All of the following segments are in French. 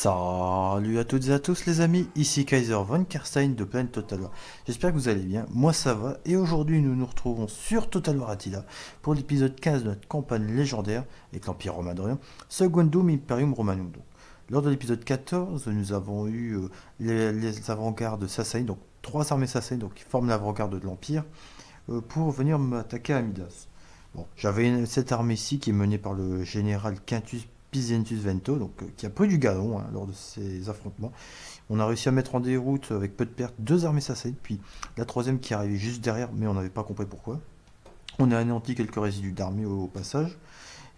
Salut à toutes et à tous les amis, ici Kaiser von Kerstein de Planet Total War. J'espère que vous allez bien, moi ça va, et aujourd'hui nous nous retrouvons sur Total War Attila pour l'épisode 15 de notre campagne légendaire avec l'Empire romain d'Orient, Secundum Imperium Romanum. Donc, lors de l'épisode 14, nous avons eu euh, les, avant-gardes Sassanid, donc trois armées Sassanid donc, qui forment l'avant-garde de l'Empire, euh, pour venir m'attaquer à Midas. Bon, j'avais cette armée ici qui est menée par le général Quintus Pisentus Vento, euh, qui a pris du galon hein, lors de ces affrontements. On a réussi à mettre en déroute avec peu de pertes deux armées sassanides, puis la troisième qui arrivait juste derrière, mais on n'avait pas compris pourquoi. On a anéanti quelques résidus d'armée au, passage.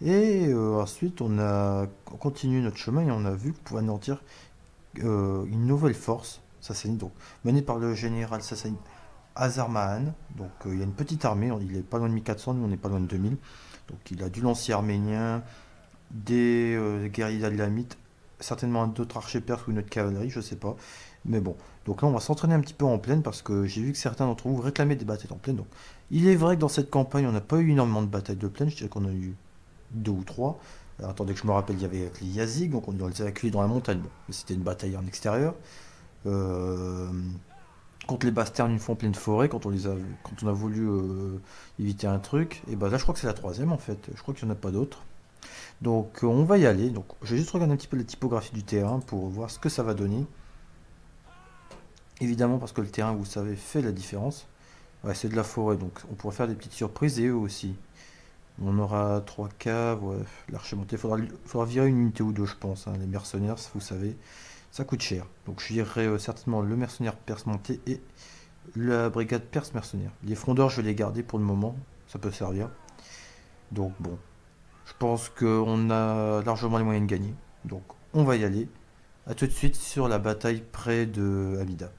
Et euh, ensuite, on a continué notre chemin et on a vu qu'on pouvait anéantir euh, une nouvelle force sassanide, donc menée par le général sassanide Azarmahan. Donc il y a une petite armée, il est pas loin de 1400, nous on n'est pas loin de 2000. Donc il a du lancier arménien, des euh, guerriers alamites, certainement d'autres archers perses ou une autre cavalerie, je sais pas. Mais bon, donc là on va s'entraîner un petit peu en plaine parce que j'ai vu que certains d'entre vous réclamaient des batailles en plaine. Donc il est vrai que dans cette campagne on n'a pas eu énormément de batailles de plaine, je dirais qu'on a eu deux ou trois. Attendez que je me rappelle, il y avait les Yazig, donc on les a accueillis dans la montagne. Bon, c'était une bataille en extérieur. Euh, contre les Basternes une fois en pleine forêt, quand on les a, quand on a voulu euh, éviter un truc, et ben là je crois que c'est la troisième en fait. Je crois qu'il n'y en a pas d'autres. Donc euh, on va y aller. Donc je vais juste regarder un petit peu la typographie du terrain pour voir ce que ça va donner. Évidemment parce que le terrain, vous savez, fait la différence. Ouais, c'est de la forêt, donc on pourra faire des petites surprises et eux aussi. On aura trois caves, ouais, l'archer monté. Il faudra, faudra, virer une unité ou deux, je pense. Hein. Les mercenaires, vous savez, ça coûte cher. Donc je virerai euh, certainement le mercenaire perse monté et la brigade perse mercenaire. Les frondeurs, je vais les garder pour le moment. Ça peut servir. Donc bon, je pense qu'on a largement les moyens de gagner. Donc on va y aller. A tout de suite sur la bataille près de Amida.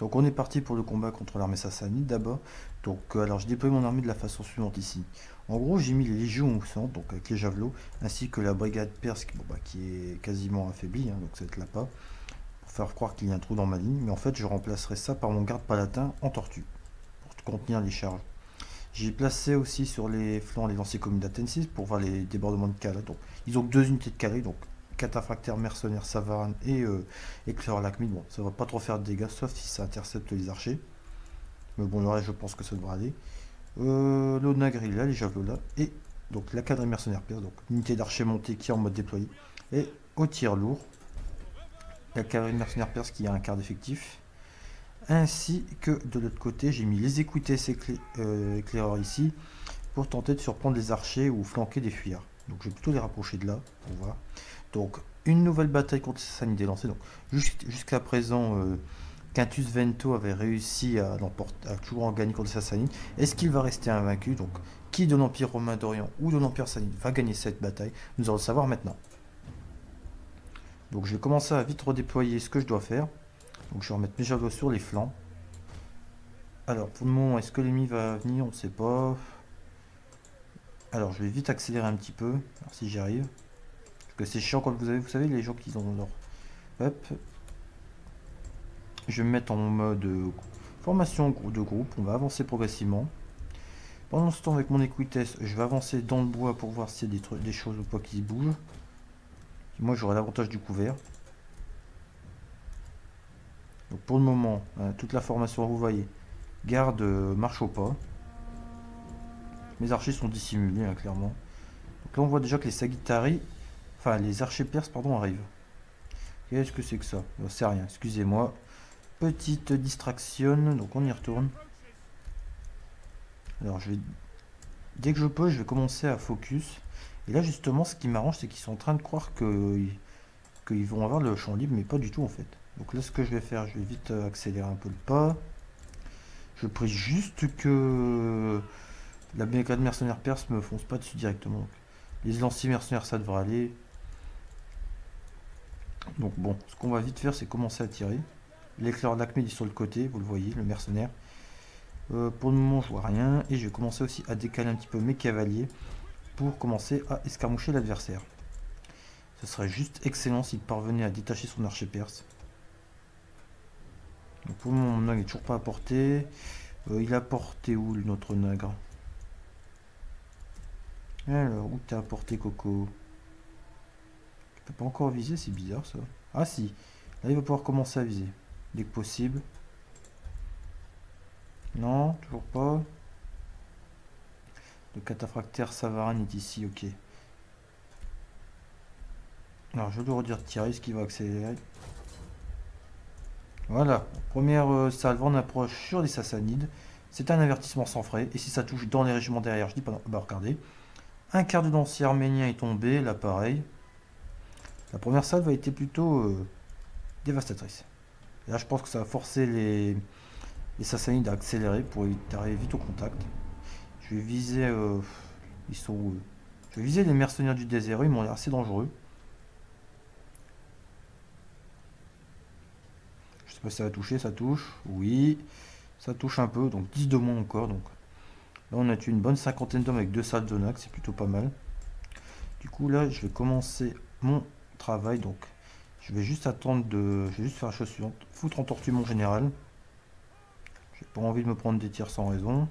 Donc on est parti pour le combat contre l'armée sassanide d'abord. Donc euh, alors je déploie mon armée de la façon suivante ici. En gros j'ai mis les légions au centre, donc avec les javelots, ainsi que la brigade perse bah, qui est quasiment affaiblie, hein, donc cette là pas, pour faire croire qu'il y a un trou dans ma ligne. Mais en fait je remplacerai ça par mon garde palatin en tortue, pour contenir les charges. J'ai placé aussi sur les flancs les lanciers communes d'Atensis pour voir les débordements de cavalerie. Donc, ils ont deux unités de cavalerie, donc cataphractaire, mercenaire, Savaran et euh, éclaireur lacmide. Bon, ça va pas trop faire de dégâts, sauf si ça intercepte les archers. Mais bon, le reste, je pense que ça devrait aller. Euh, L'Onagri là, les javelots là. Et donc la cavalerie mercenaire perse, donc unité d'archers montée qui est en mode déployé. Et au tir lourd, la cavalerie mercenaire perse qui a un quart d'effectif ainsi que de l'autre côté j'ai mis les écoutés euh, éclaireurs ici pour tenter de surprendre les archers ou flanquer des fuyards. Donc je vais plutôt les rapprocher de là pour voir. Donc une nouvelle bataille contre les Sassanides est lancée. Donc jusqu'à présent euh, Quintus Vento avait réussi à, toujours en gagner contre Sassanides est-ce qu'il va rester invaincu? Donc qui de l'Empire romain d'Orient ou de l'Empire Sassanide va gagner cette bataille? Nous allons le savoir maintenant. Donc je vais commencer à vite redéployer ce que je dois faire donc je vais remettre mes javelots sur les flancs. Alors pour le moment, est-ce que l'ennemi va venir? On ne sait pas. Alors je vais vite accélérer un petit peu, alors si j'y arrive. Parce que c'est chiant quand vous avez, vous savez, les gens qui ont leur... Hop. Je vais me mettre en mode formation de groupe, on va avancer progressivement. Pendant ce temps, avec mon équitesse, je vais avancer dans le bois pour voir s'il y a des, des choses ou pas qui bougent. Moi, j'aurai l'avantage du couvert pour le moment, hein, toute la formation, vous voyez, garde euh, marche au pas. Mes archers sont dissimulés, hein, clairement. Donc là, on voit déjà que les Sagittari, enfin les archers perses, pardon, arrivent. Qu'est-ce que c'est que ça? C'est rien, excusez-moi. Petite distraction, donc on y retourne. Alors, je vais... Dès que je peux, je vais commencer à focus. Et là, justement, ce qui m'arrange, c'est qu'ils sont en train de croire qu'ils vont avoir le champ libre, mais pas du tout, en fait. Donc là, ce que je vais faire, je vais vite euh, accélérer un peu le pas. Je prie juste que la brigade mercenaire perse me fonce pas dessus directement. les lanciers mercenaires, ça devrait aller. Donc bon, ce qu'on va vite faire, c'est commencer à tirer. L'éclair d'Acme est sur le côté, vous le voyez, le mercenaire. Euh, pour le moment, je vois rien. Et je vais commencer aussi à décaler un petit peu mes cavaliers pour commencer à escarmoucher l'adversaire. Ce serait juste excellent s'il parvenait à détacher son archer perse pour le moment, mon nagre n'est toujours pas apporté. Euh, il a porté où notre nagre Alors, où t'as apporté Coco? Il peut pas encore viser, c'est bizarre ça. Ah si, là il va pouvoir commencer à viser. Dès que possible. Non, toujours pas. Le cataphractaire Savarin est ici, ok. Alors je dois redire tirer, ce qui va accélérer. Voilà, première euh, salve en approche sur les Sassanides. C'est un avertissement sans frais. Et si ça touche dans les régiments derrière, je dis pas. Bah regardez. Un quart de lancier arménien est tombé, là pareil. La première salve a été plutôt euh, dévastatrice. là je pense que ça va forcer les, Sassanides à accélérer pour arriver vite au contact. Je vais viser. Euh, ils sont Je vais viser les mercenaires du désert, ils m'ont l'air assez dangereux. Je sais ça va toucher, ça touche. Oui. Ça touche un peu, donc 10 de moins encore. Donc là, on a tué une bonne cinquantaine d'hommes avec deux salles de c'est plutôt pas mal. Du coup, là, je vais commencer mon travail. Donc, je vais juste attendre de. Juste faire la chose suivante foutre en tortue mon général. J'ai pas envie de me prendre des tirs sans raison.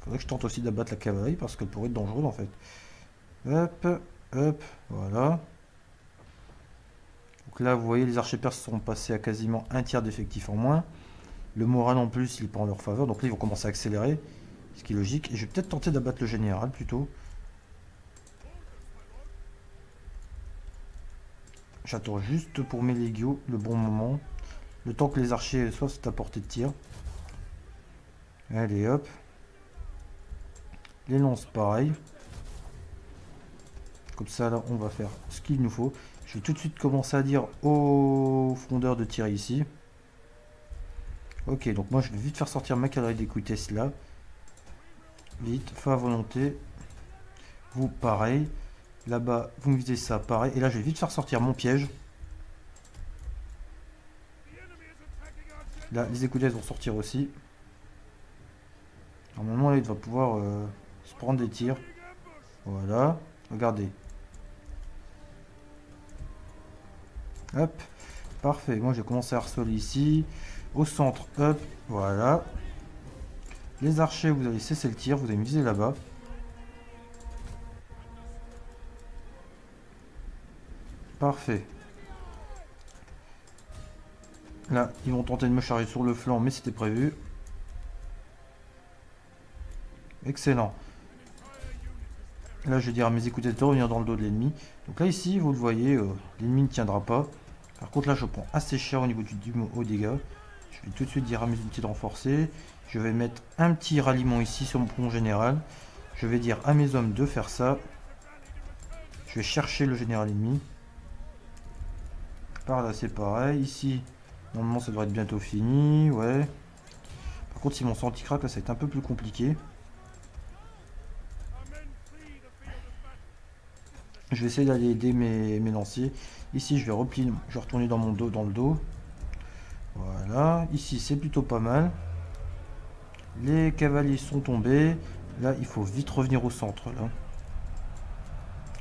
Faudrait que je tente aussi d'abattre la cavalerie parce qu'elle pourrait être dangereuse en fait. Hop, hop, voilà. Donc là, vous voyez, les archers perses sont passés à quasiment un tiers d'effectifs en moins. Le moral en plus, il prend en leur faveur. Donc là, ils vont commencer à accélérer, ce qui est logique. Et je vais peut-être tenter d'abattre le général plutôt. J'attends juste pour mes légios le bon moment. Le temps que les archers soient à portée de tir. Allez, hop. Les lances, pareil. Comme ça, là, on va faire ce qu'il nous faut. Je vais tout de suite commencer à dire aux frondeurs de tirer ici. Ok, donc moi, je vais vite faire sortir ma cavalerie d'écouter là. Vite, fin à volonté. Vous, pareil. Là-bas, vous me visez ça, pareil. Et là, je vais vite faire sortir mon piège. Là, les écouteuses vont sortir aussi. Normalement, là, il va pouvoir euh, se prendre des tirs. Voilà. Regardez. Hop. Parfait. Moi, j'ai commencé à harceler ici. Au centre, hop. Voilà. Les archers, vous allez cesser le tir. Vous allez viser là-bas. Parfait. Là, ils vont tenter de me charger sur le flanc, mais c'était prévu. Excellent. Là, je vais dire à mes écouteurs de revenir dans le dos de l'ennemi. Donc là, ici, vous le voyez, euh, l'ennemi ne tiendra pas. Par contre, là, je prends assez cher au niveau du, haut dégâts. Je vais tout de suite dire à mes unités de renforcer. Je vais mettre un petit ralliement ici sur mon pont général. Je vais dire à mes hommes de faire ça. Je vais chercher le général ennemi. Par là, c'est pareil. Ici, normalement, ça devrait être bientôt fini. Ouais. Par contre, si mon senti craque, ça va être un peu plus compliqué. Je vais essayer d'aller aider mes, lanciers. Ici, je vais replier, je vais retourner dans mon dos, dans le dos. Voilà. Ici, c'est plutôt pas mal. Les cavaliers sont tombés. Là, il faut vite revenir au centre. Là.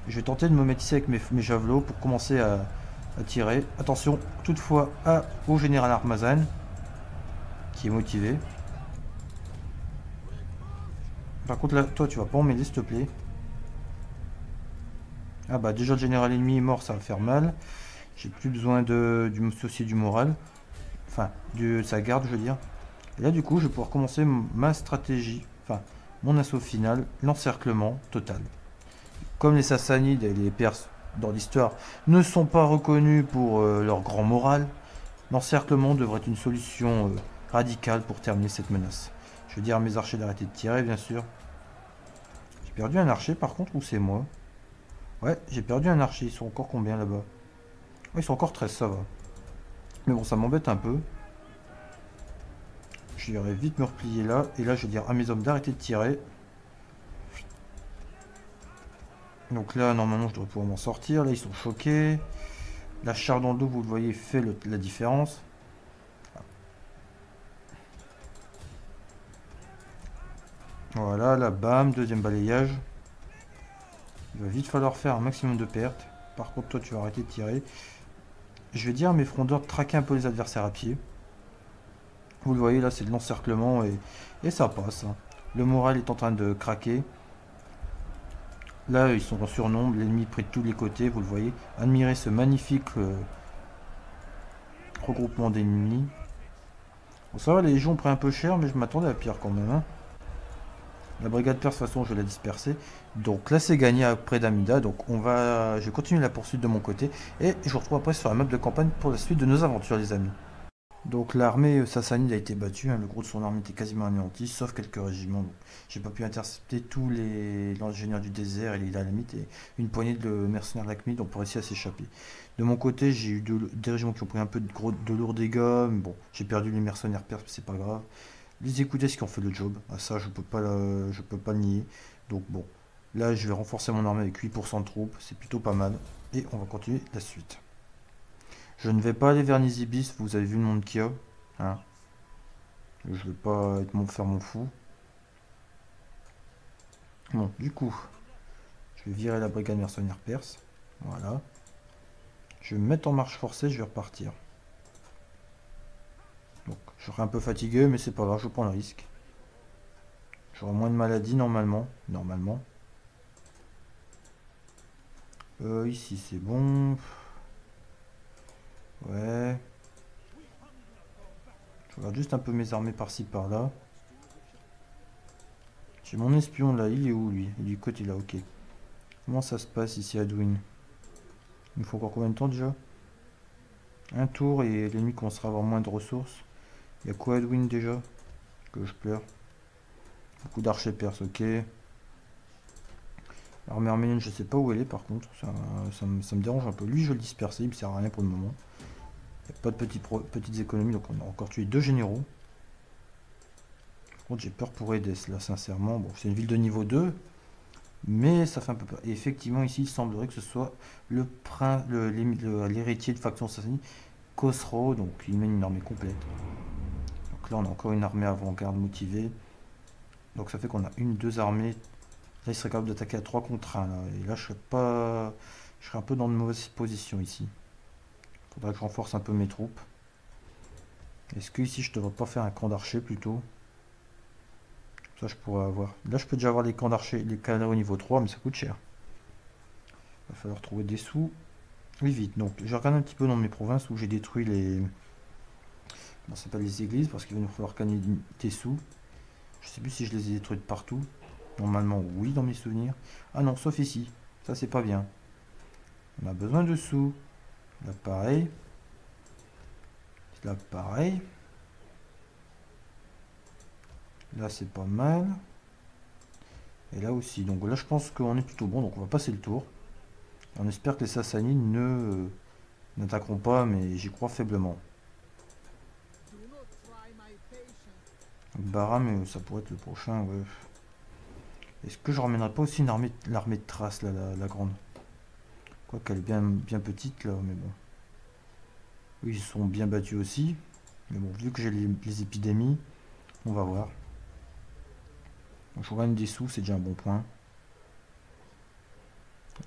Je vais tenter de me mettre ici avec mes, javelots pour commencer à, tirer. Attention, toutefois, au général Armazan, qui est motivé. Par contre, là, toi, tu vas pas en s'il te plaît. Ah bah déjà le général ennemi est mort, ça va faire mal. J'ai plus besoin de, du souci du moral. Enfin, de sa garde, je veux dire. Et là, du coup, je vais pouvoir commencer ma stratégie. Enfin, mon assaut final, l'encerclement total. Comme les Sassanides et les Perses dans l'histoire ne sont pas reconnus pour euh, leur grand moral, l'encerclement devrait être une solution euh, radicale pour terminer cette menace. Je vais dire à mes archers d'arrêter de tirer, bien sûr. J'ai perdu un archer par contre, ou c'est moi? Ouais, j'ai perdu un archer. Ils sont encore combien là-bas? Ils sont encore 13, ça va. Mais bon, ça m'embête un peu. Je vais vite me replier là. Et là, je vais dire à mes hommes d'arrêter de tirer. Donc là, normalement, je dois pouvoir m'en sortir. Là, ils sont choqués. La charge dans le dos, vous le voyez, fait la différence. Voilà, là, bam, deuxième balayage. Il va vite falloir faire un maximum de pertes. Par contre, toi, tu vas arrêter de tirer. Je vais dire mes frondeurs de traquer un peu les adversaires à pied. Vous le voyez, là, c'est de l'encerclement et, ça passe. Hein. Le moral est en train de craquer. Là, ils sont en surnombre, l'ennemi près de tous les côtés, vous le voyez. Admirez ce magnifique euh, regroupement d'ennemis. Bon, ça va, les légions ont pris un peu cher, mais je m'attendais à pire quand même. Hein. La brigade perse, de toute façon, je l'ai dispersée. Donc là, c'est gagné après d'Amida. Donc on va, je continue la poursuite de mon côté. Et je vous retrouve après sur la map de campagne pour la suite de nos aventures, les amis. Donc l'armée sassanide a été battue, hein. le gros de son armée était quasiment anéanti, sauf quelques régiments. J'ai pas pu intercepter tous les ingénieurs du désert et les limite et une poignée de mercenaires Lakmid ont réussi à s'échapper. De mon côté, j'ai eu des régiments qui ont pris un peu de, gros, de lourds dégâts, mais bon, j'ai perdu les mercenaires perses, c'est pas grave. Les écoutez qui ont fait le job, ah, ça je peux pas, je peux pas nier. Donc bon, là je vais renforcer mon armée avec 8% de troupes, c'est plutôt pas mal. Et on va continuer la suite. Je ne vais pas aller vers Nizibis, vous avez vu le monde qu'il y a. Hein je vais pas être mon, faire mon fou. Bon, du coup, je vais virer la brigade mercenaire perse. Voilà. Je vais me mettre en marche forcée, je vais repartir. Je serai un peu fatigué, mais c'est pas grave, je prends le risque. J'aurai moins de maladies normalement. Normalement. Euh, ici, c'est bon. Ouais. Je regarde juste un peu mes armées par-ci par-là. J'ai mon espion là, il est où lui? Il est du côté là, ok. Comment ça se passe ici à Dwin Il me faut encore combien de temps déjà? Un tour et l'ennemi commencera à avoir moins de ressources. Il y a quoi à Dwin déjà? Que je pleure. Beaucoup d'archers perses, ok. L'armée arménienne, je sais pas où elle est par contre. Ça, me, dérange un peu. Lui, je le disperse, il me sert à rien pour le moment. Il n'y a pas de petites économies, donc on a encore tué deux généraux. J'ai peur pour Edes, là, sincèrement. Bon, c'est une ville de niveau 2, mais ça fait un peu peur. Effectivement, ici, il semblerait que ce soit le l'héritier de faction Sassani, Khosrow, donc il mène une armée complète. Donc là, on a encore une armée avant-garde motivée. Donc ça fait qu'on a une, deux armées. Là, il serait capable d'attaquer à 3 contre 1. Et là, je serais pas... Je serais un peu dans une mauvaise position ici. Faudrait que je renforce un peu mes troupes. Est-ce que ici je devrais pas faire un camp d'archer plutôt? Ça je pourrais avoir. Là je peux déjà avoir des camps d'archer, les canaux au niveau 3, mais ça coûte cher. Il va falloir trouver des sous. Oui vite, donc je regarde un petit peu dans mes provinces où j'ai détruit les. Bon c'est pas les églises parce qu'il va nous falloir gagner des sous. Je sais plus si je les ai détruites partout. Normalement oui dans mes souvenirs. Ah non, sauf ici. Ça c'est pas bien. On a besoin de sous. Là, pareil. Là, pareil. Là, c'est pas mal. Et là aussi. Donc là, je pense qu'on est plutôt bon. Donc on va passer le tour. On espère que les Sassanides ne n'attaqueront pas, mais j'y crois faiblement. Baram, ça pourrait être le prochain. Est-ce que je ramènerai pas aussi l'armée de trace, là, la grande? Qu'elle est bien, bien petite là, mais bon. Oui, ils sont bien battus aussi. Mais bon, vu que j'ai les, épidémies, on va voir. je gagne des sous, c'est déjà un bon point.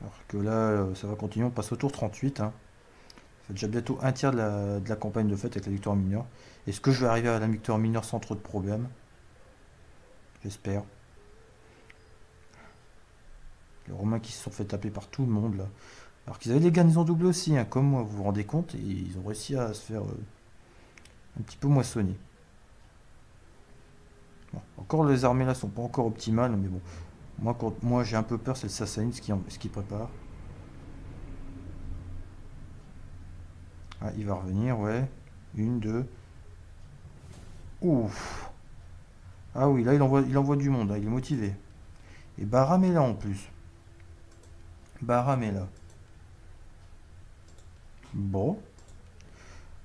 Alors que là, euh, ça va continuer, on passe au tour 38. Hein. Déjà bientôt un tiers de la, de la campagne de fête avec la victoire mineure. Est-ce que je vais arriver à la victoire mineure sans trop de problèmes? J'espère. Les Romains qui se sont fait taper par tout le monde là. Alors qu'ils avaient des garnisons doublées aussi, hein, comme moi, vous vous rendez compte, et ils ont réussi à se faire euh, un petit peu moissonner. encore les armées là sont pas encore optimales, mais bon. Moi, j'ai un peu peur, c'est le ce qui, ce qui prépare. Ah, il va revenir, ouais. Une, deux. Ouf. Ah oui, là, il envoie, il envoie du monde, hein, il est motivé. Et Baram est là en plus. Baram est là. Bon.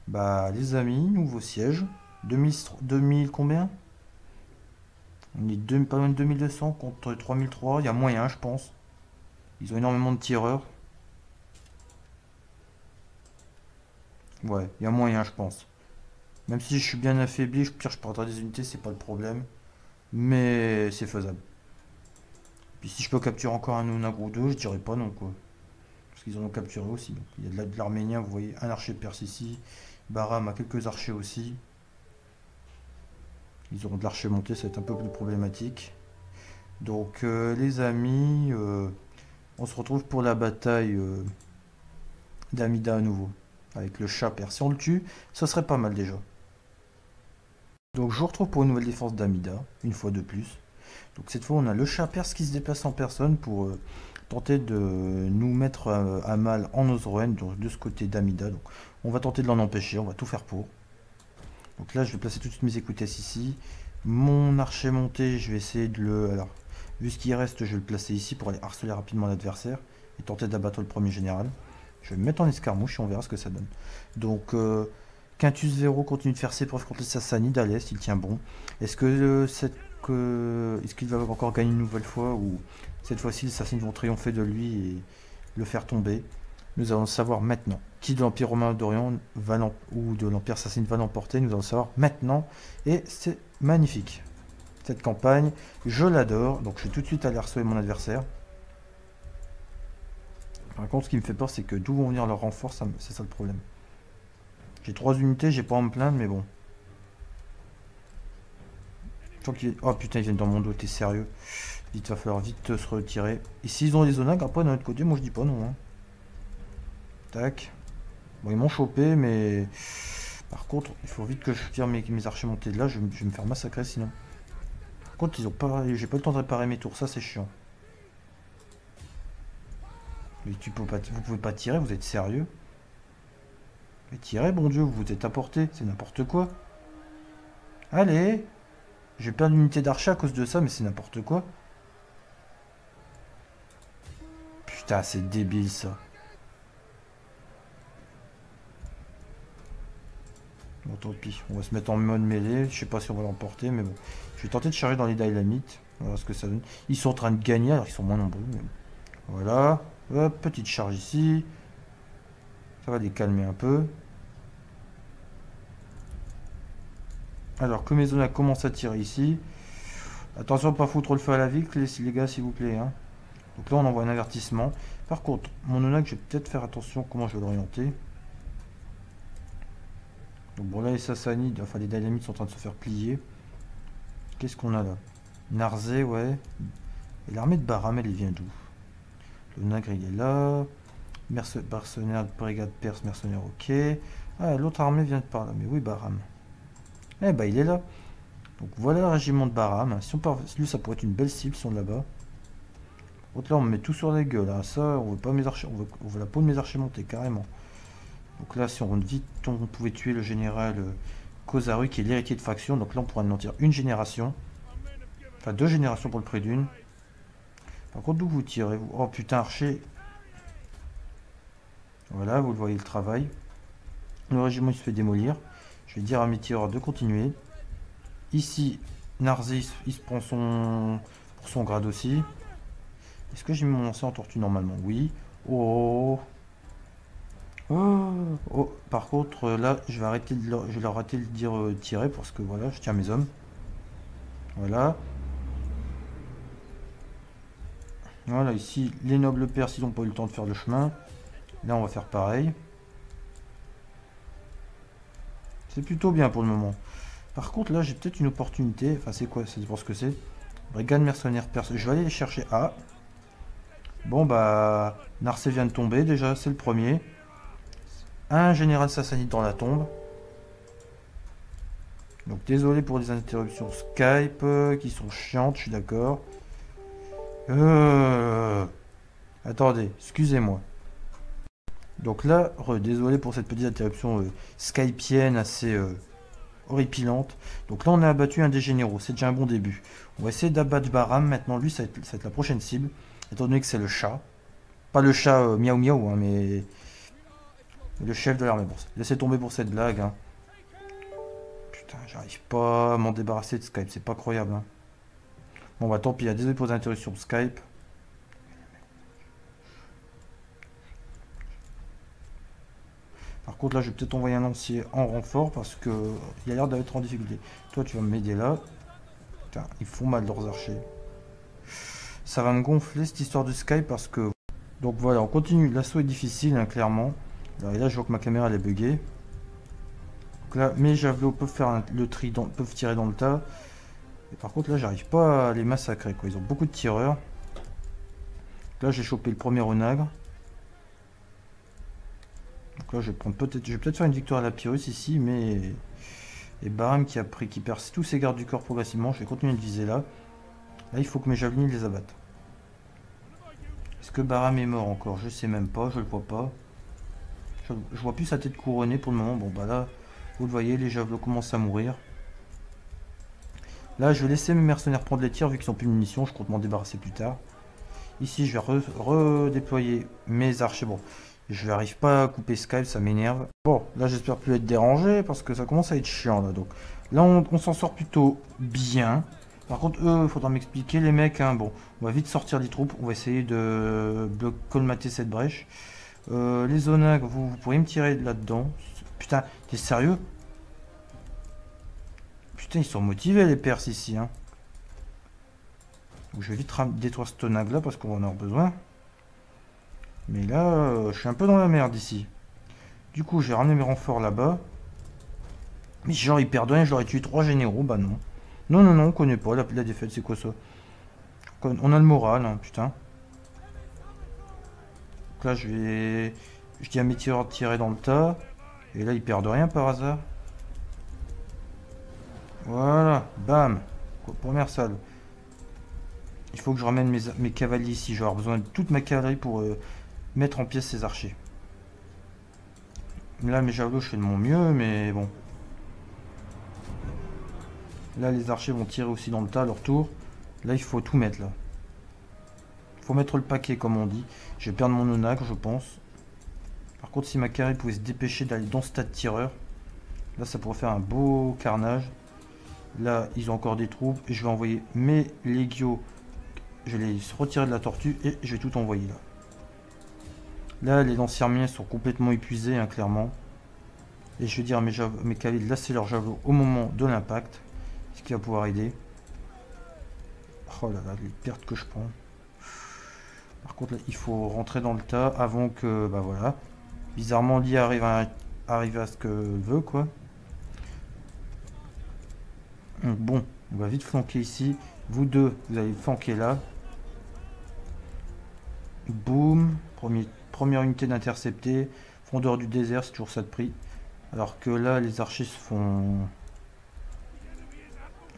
Bah, les amis, nouveau siège. 2000, 2000 combien? On est deux, pas loin de 2200 contre 3003. Il y a moyen, je pense. Ils ont énormément de tireurs. Ouais, il y a moyen, je pense. Même si je suis bien affaibli, je, pire, je perdrai des unités, c'est pas le problème. Mais c'est faisable. Puis si je peux capturer encore un Onagro 2, je dirais pas non, quoi. Parce qu'ils en ont capturé aussi. il y a de l'arménien, vous voyez, un archer perse ici. Baram a quelques archers aussi. Ils auront de l'archer monté, ça va être un peu plus problématique. Donc euh, les amis, euh, on se retrouve pour la bataille euh, d'Amida à nouveau. Avec le chat. Si on le tue, ce serait pas mal déjà. Donc je vous retrouve pour une nouvelle défense d'Amida, une fois de plus. Donc cette fois on a le chat perse qui se déplace en personne pour tenter de nous mettre à, mal en Osroen, donc de ce côté d'Amida. Donc on va tenter de l'en empêcher, on va tout faire pour. Donc là je vais placer tout mes écoutesses ici. Mon archer monté, je vais essayer de le... Alors, vu ce qui reste, je vais le placer ici pour aller harceler rapidement l'adversaire et tenter d'abattre le premier général. Je vais me mettre en escarmouche et on verra ce que ça donne. Donc... Euh, Quintus Vero continue de faire ses preuves contre les Sassanides à l'est, il tient bon. Est-ce que euh, cette est-ce qu'il va encore gagner une nouvelle fois ou cette fois-ci les Sassanides vont triompher de lui et le faire tomber? Nous allons savoir maintenant. Qui de l'Empire romain d'Orient ou de l'Empire Sassanide va l'emporter Nous allons savoir maintenant. Et c'est magnifique. Cette campagne, je l'adore. Donc je vais tout de suite aller harceler mon adversaire. Par contre, ce qui me fait peur, c'est que d'où vont venir leurs renforts, c'est ça le problème. J'ai trois unités, j'ai pas à me plaindre, mais bon. Oh putain, ils viennent dans mon dos, t'es sérieux Vite, va falloir vite se retirer. Et s'ils ont des zonags, après, d'un autre côté, moi je dis pas non. Hein. Tac. Bon, ils m'ont chopé, mais... Par contre, il faut vite que je tire mes, archers montés de là, je, vais me faire massacrer sinon. Par contre, ils ont pas... J'ai pas le temps de réparer mes tours, ça c'est chiant. Mais tu peux pas... Vous pouvez pas tirer, vous êtes sérieux? Mais tirez, bon Dieu, vous vous êtes apporté, c'est n'importe quoi. Allez J'ai perdu l'unité d'archer à cause de ça, mais c'est n'importe quoi. Putain, c'est débile ça. Tant pis. On va se mettre en mode mêlée. Je sais pas si on va l'emporter, mais bon. Je vais tenter de charger dans les dynamites. Voilà ce que ça donne. Ils sont en train de gagner, alors ils sont moins nombreux. Voilà. Hop, petite charge ici. Ça va les calmer un peu. Alors que mes zones commencent à tirer ici. Attention, pas foutre le feu à la ville, les, gars, s'il vous plaît. Hein. Donc là, on envoie un avertissement. Par contre, mon onac, je vais peut-être faire attention comment je vais l'orienter. Bon, là, les Sassanides, enfin les Dynamites sont en train de se faire plier. Qu'est-ce qu'on a là? Narzé, ouais. Et l'armée de Baram, elle vient d'où? Le Nagre, il est là. Mercenaire, brigade perse, mercenaire, ok. Ah, l'autre armée vient de par là. Mais oui, Baram. Eh bah il est là. Donc voilà le régiment de Baram. Si on lui ça pourrait être une belle cible si on là-bas. là on met tout sur la gueule. Hein. Ça, on veut pas mes archers, on la peau de mes archers montés carrément. Donc là si on vite, on pouvait tuer le général euh, Kozaru qui est l'héritier de faction. Donc là on pourrait mentir une génération. Enfin deux générations pour le prix d'une. Par contre d'où vous tirez vous Oh putain archer. Voilà, vous le voyez le travail. Le régiment il se fait démolir. Je vais dire à mes tireurs de continuer. Ici, Narzi, il se prend son, pour son grade aussi. Est-ce que j'ai mis mon lancer en tortue normalement? Oui. Oh. Oh. oh. Par contre, là, je vais arrêter de leur, je vais arrêter de dire euh, tirer parce que voilà, je tiens mes hommes. Voilà. Voilà, ici, les nobles pères, ils n'ont pas eu le temps de faire le chemin. Là, on va faire pareil. C'est plutôt bien pour le moment. Par contre, là, j'ai peut-être une opportunité. Enfin, c'est quoi? C'est pour ce que c'est. Brigade mercenaire perse. Je vais aller les chercher. Ah Bon, bah... Narcé vient de tomber, déjà. C'est le premier. Un général sassanide dans la tombe. Donc, désolé pour les interruptions Skype euh, qui sont chiantes, je suis d'accord. Euh... Attendez, excusez-moi. Donc là, désolé pour cette petite interruption euh, skypienne assez euh, horripilante. Donc là, on a abattu un des généraux. C'est déjà un bon début. On va essayer d'abattre Baram. Maintenant, lui, ça va, être, la prochaine cible. Étant donné que c'est le chat. Pas le chat miaou miaou, hein, mais le chef de l'armée. Bon, laissez tomber pour cette blague. Hein. Putain, j'arrive pas à m'en débarrasser de Skype. C'est pas croyable. Hein. Bon, bah tant pis. Désolé pour les interruptions Skype. Par contre, là, je vais peut-être envoyer un lancier en renfort parce que il a l'air d'être en difficulté. Toi, tu vas m'aider là. Putain, ils font mal leurs archers. Ça va me gonfler cette histoire de Sky parce que... Donc voilà, on continue. L'assaut est difficile, hein, clairement. Et là, je vois que ma caméra, elle est buggée. Donc là, mes javelots peuvent faire le tri, dans, peuvent tirer dans le tas. Et par contre, là, j'arrive pas à les massacrer. Ils ont beaucoup de tireurs. Là, j'ai chopé le premier onagre. Donc là, je vais peut-être, peut-être faire une victoire à la Pyrrhus ici, mais et Baram qui a pris, qui perd tous ses gardes du corps progressivement. Je vais continuer de viser là. Là, il faut que mes javelins les abattent. Est-ce que Baram est mort encore? Je sais même pas, je le vois pas. Je, vois plus sa tête couronnée pour le moment. Bon, bah là, vous le voyez, les javelots commencent à mourir. Là, je vais laisser mes mercenaires prendre les tirs vu qu'ils n'ont plus de munitions. Je compte m'en débarrasser plus tard. Ici, je vais redéployer mes archers. Bon, je n'arrive pas à couper Skype, ça m'énerve. Bon, là, j'espère plus être dérangé parce que ça commence à être chiant, là. Donc, là, on, s'en sort plutôt bien. Par contre, eux, il faudra m'expliquer, les mecs. Hein, bon, on va vite sortir des troupes. On va essayer de colmater cette brèche. Euh, les onagres, vous, pourriez me tirer là-dedans. Putain, t'es sérieux? Putain, ils sont motivés, les Perses, ici. Hein. je vais vite détruire ce onagre là parce qu'on va en avoir besoin. Mais là, euh, je suis un peu dans la merde ici. Du coup, j'ai ramené mes renforts là-bas. Mais genre, ils perdent rien, je leur ai tué trois généraux. Bah non. Non, non, non, on connaît pas la, la défaite, c'est quoi ça? On a le moral, hein, putain. Donc là, je vais... Je dis à mes tireurs de tirer dans le tas. Et là, ils perdent rien par hasard. Voilà, bam. Première salle. Il faut que je ramène mes, cavaliers ici. Avoir besoin de toute ma cavalerie pour euh, mettre en pièces ces archers. Là, mes javelots, je fais de mon mieux, mais bon. Là, les archers vont tirer aussi dans le tas à leur tour. Là, il faut tout mettre, là. Faut mettre le paquet, comme on dit. Je vais perdre mon onagre, je pense. Par contre, si ma carré pouvait se dépêcher d'aller dans ce tas de tireurs, là, ça pourrait faire un beau carnage. Là, ils ont encore des troupes. Et je vais envoyer mes légios. Je vais les retirer de la tortue et je vais tout envoyer là. Là, les lanciers sont complètement épuisés, hein, clairement. Et je vais dire mes, mes de lasser leur javelot au moment de l'impact. Ce qui va pouvoir aider. Oh là là, les pertes que je prends. Par contre, il faut rentrer dans le tas avant que... Bah voilà. Bizarrement, l'IA arrive à, arrive à ce que veut, quoi. bon, on va vite flanquer ici. Vous deux, vous allez flanquer là. Boum. Première unité d'intercepté. Fondeur du désert, c'est toujours ça de prix. Alors que là, les archers se font...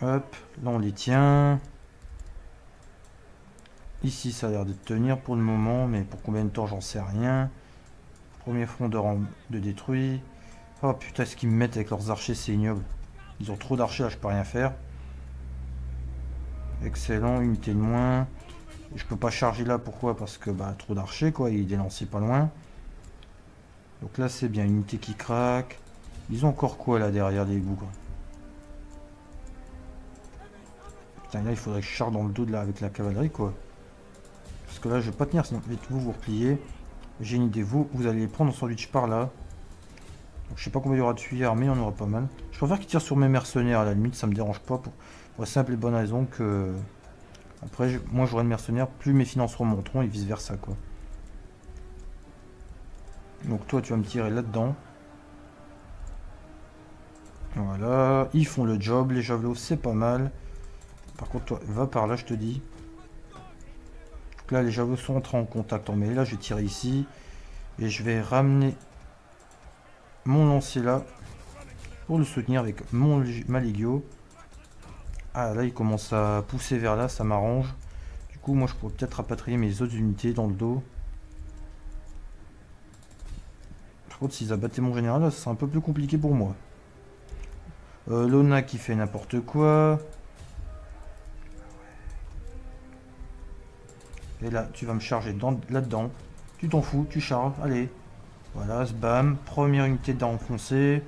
Hop, là on les tient. Ici, ça a l'air de tenir pour le moment, mais pour combien de temps, j'en sais rien. Premier frondeur de détruit. Oh putain, ce qu'ils me mettent avec leurs archers, c'est ignoble. Ils ont trop d'archers, là, je peux rien faire. Excellent, unité de moins. Je peux pas charger là, pourquoi? Parce que bah trop d'archers quoi, il est lancé pas loin. Donc là c'est bien, unité qui craque. Ils ont encore quoi là derrière des bouts Putain là il faudrait que je charge dans le dos de là avec la cavalerie quoi. Parce que là je vais pas tenir sinon vite vous vous repliez. J'ai une idée, vous, vous allez prendre en sandwich par là. Donc, je sais pas combien il y aura de tuyères, mais il y en aura pas mal. Je préfère qu'ils tirent sur mes mercenaires à la limite, ça me dérange pas pour, la simple et bonne raison que après, moi j'aurai de mercenaires, plus mes finances remonteront et vice versa quoi. Donc toi tu vas me tirer là-dedans. Voilà, ils font le job, les javelots c'est pas mal. Par contre toi, va par là je te dis. Donc là les javelots sont entrés en contact en là je vais tirer ici. Et je vais ramener mon lancier là pour le soutenir avec mon Maligio. Ah là il commence à pousser vers là, ça m'arrange. Du coup moi je pourrais peut-être rapatrier mes autres unités dans le dos. Par contre s'ils abattaient mon général là, c'est un peu plus compliqué pour moi. Euh, Lona qui fait n'importe quoi. Et là tu vas me charger là-dedans. Tu t'en fous, tu charges, allez. Voilà, bam, première unité d'enfoncer.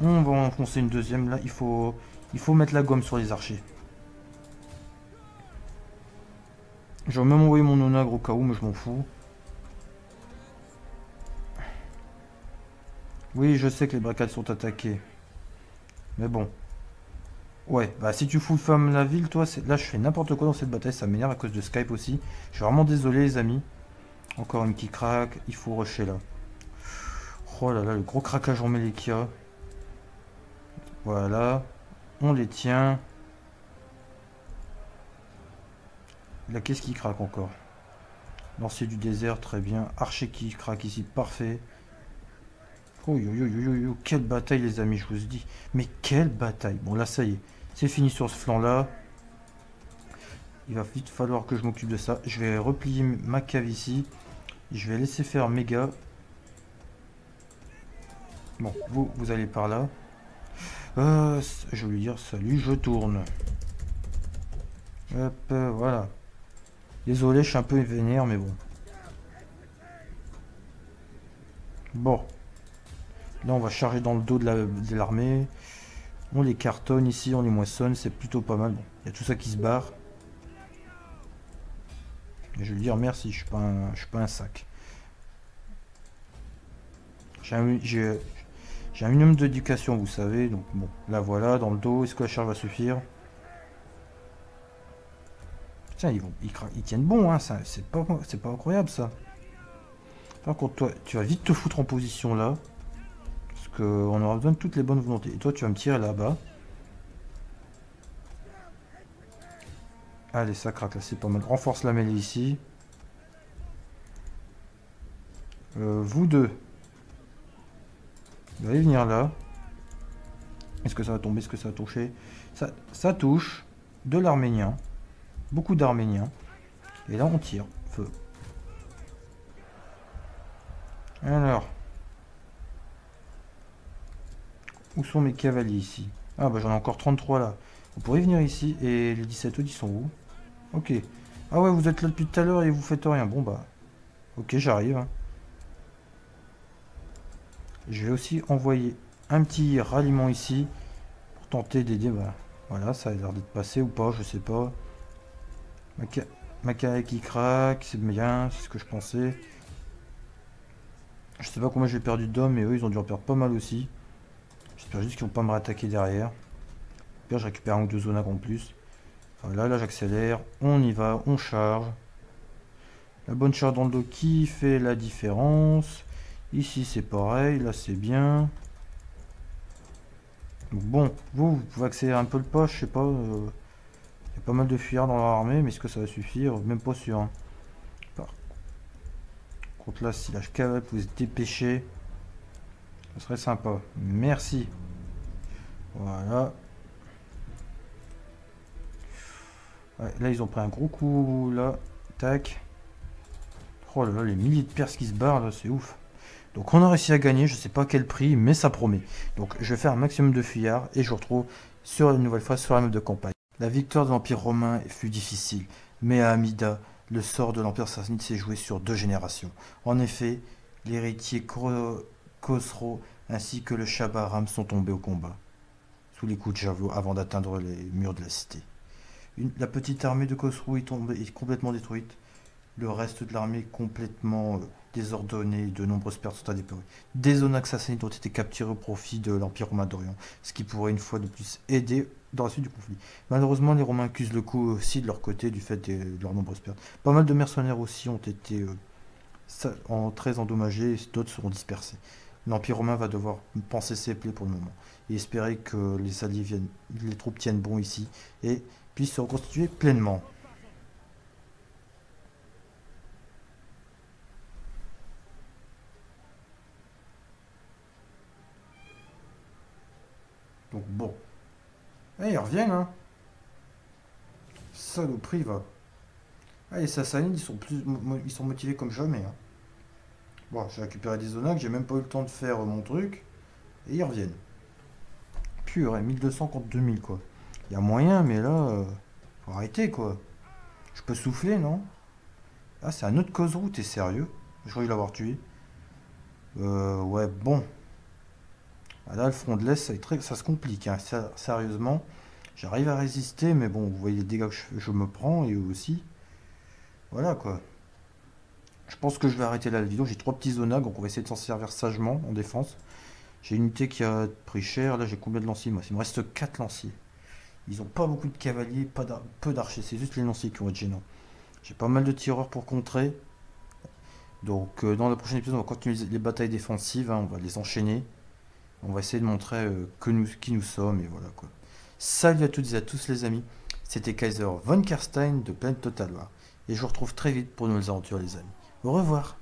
On va enfoncer une deuxième. Là, il faut, il faut mettre la gomme sur les archers. Je vais même envoyer mon onagre au cas où, mais je m'en fous. Oui, je sais que les bracades sont attaquées. Mais bon. Ouais, bah si tu fous femme la ville, toi, là je fais n'importe quoi dans cette bataille, ça m'énerve à cause de Skype aussi. Je suis vraiment désolé les amis. Encore une qui craque, il faut rusher là. Oh là là, le gros craquage en Melikia. Voilà. On les tient. Là, qu'est-ce qui craque encore? Lancier du désert, très bien. Archer qui craque ici, parfait. Oh, yo, yo, yo, yo, quelle bataille, les amis, je vous dis. Mais quelle bataille. Bon, là, ça y est. C'est fini sur ce flanc-là. Il va vite falloir que je m'occupe de ça. Je vais replier ma cave ici. Je vais laisser faire méga. Bon, vous, vous allez par là. Euh, je vais lui dire salut, je tourne. Hop, euh, voilà. Désolé, je suis un peu vénère, mais bon. Bon. Là, on va charger dans le dos de l'armée. on les cartonne ici, on les moissonne, c'est plutôt pas mal. Il y a tout ça qui se barre. je vais lui dire merci, je suis pas un, je suis pas un sac. J'ai un, minimum d'éducation, vous savez. Donc bon, là voilà, dans le dos, est-ce que la charge va suffire? Tiens, ils, vont, ils, tiennent bon, hein, c'est pas, pas incroyable ça. Par contre, toi, tu vas vite te foutre en position là. Qu'on aura besoin de toutes les bonnes volontés. Et toi, tu vas me tirer là-bas. Allez, ça craque là, c'est pas mal. Renforce la mêlée ici. Euh, vous deux. Vous allez venir là. Est-ce que ça va tomber? Est-ce que ça va toucher? Ça, ça touche de l'arménien. Beaucoup d'Arméniens. Et là, on tire. Feu. Alors. Où sont mes cavaliers ici? Ah bah j'en ai encore 33 là. Vous pourrez venir ici. Et les 17 autres, ils sont où? Ok. Ah ouais, vous êtes là depuis tout à l'heure et vous faites rien. Bon bah. Ok, j'arrive. Hein. Je vais aussi envoyer un petit ralliement ici. Pour tenter d'aider. Bah, voilà, ça a l'air d'être passé ou pas, je sais pas. Ma, carré qui craque, c'est bien, c'est ce que je pensais. Je sais pas combien j'ai perdu d'hommes, mais eux ils ont dû en perdre pas mal aussi. J'espère juste qu'ils vont pas me réattaquer derrière. Pire, je récupère un ou deux zones en plus. Voilà, là j'accélère, on y va, on charge. La bonne charge dans le dos qui fait la différence. Ici c'est pareil, là c'est bien. bon, vous, vous pouvez accélérer un peu le poche, je sais pas. Euh, il y a pas mal de fuyards dans l'armée, mais est-ce que ça va suffire? Même pas sûr. Hein. Par contre là, si la cavale pouvait se dépêcher, ce serait sympa. Merci. Voilà. là, ils ont pris un gros coup, là. Tac. Oh là là, les milliers de perses qui se barrent, là, c'est ouf. Donc on a réussi à gagner, je sais pas quel prix, mais ça promet. Donc je vais faire un maximum de fuyards et je vous retrouve sur une nouvelle fois sur la map de campagne. La victoire de l'Empire romain fut difficile, mais à Amida, le sort de l'Empire sassanide s'est joué sur deux générations. En effet, l'héritier Khosrow ainsi que le Shabaram sont tombés au combat, sous les coups de javelot avant d'atteindre les murs de la cité. la petite armée de Khosrow est, complètement détruite, le reste de l'armée complètement euh, désordonné, de nombreuses pertes sont à déplorer. Des zones sassanides ont été capturées au profit de l'Empire romain d'Orient, ce qui pourrait une fois de plus aider dans la suite du conflit. Malheureusement, les Romains accusent le coup aussi de leur côté du fait de, leurs nombreuses pertes. Pas mal de mercenaires aussi ont été euh, très endommagés, d'autres seront dispersés. L'Empire romain va devoir penser ses plaies pour le moment et espérer que les alliés viennent, les troupes tiennent bon ici et puissent se reconstituer pleinement. Donc bon. Eh, ils reviennent, hein. Saloperie, va. Ah, les Sassanides, ils sont, plus, ils sont motivés comme jamais. Hein. Bon, j'ai récupéré des zonacs, j'ai même pas eu le temps de faire mon truc. Et ils reviennent. Purée, 1200 contre 2000, quoi. Il y a moyen, mais là, euh, faut arrêter, quoi. Je peux souffler, non? Ah, c'est un autre cause route, t'es sérieux? Je croyais l'avoir tué. Euh, ouais, bon. Ah, là, le front de l'Est, ça, se complique. Hein. Sérieusement, j'arrive à résister, mais bon, vous voyez les dégâts que je, me prends, et eux aussi. Voilà, quoi. Je pense que je vais arrêter la vidéo. J'ai trois petits zonags, donc on va essayer de s'en servir sagement en défense. J'ai une unité qui a pris cher. Là, j'ai combien de lanciers Moi, il me reste 4 lanciers. Ils ont pas beaucoup de cavaliers, pas peu d'archers. C'est juste les lanciers qui vont être gênants. J'ai pas mal de tireurs pour contrer. Donc, euh, dans la prochaine épisode, on va continuer les batailles défensives. Hein. on va les enchaîner. On va essayer de montrer euh, qui nous sommes et voilà quoi. Salut à toutes et à tous les amis. C'était Kaiser von Kerstein de Plaine Total. Et je vous retrouve très vite pour de nouvelles aventures les amis. Au revoir